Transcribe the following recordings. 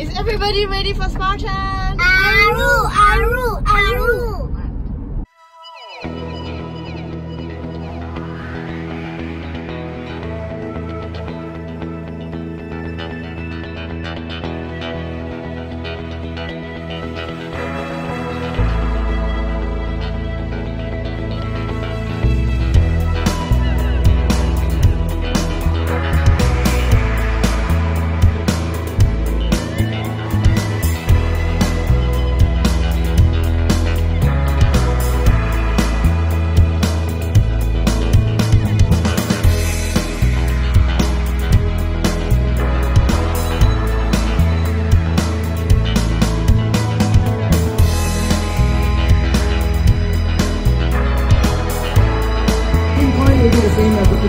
Is everybody ready for Spartan? Aru, Aru, Aru.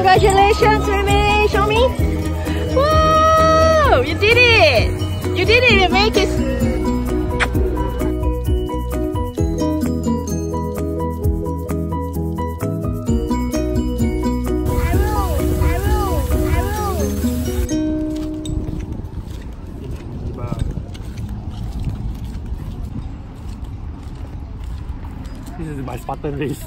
Congratulations, Mimi. Show me. Whoa! You did it. You did it. You make it. This is my Spartan race.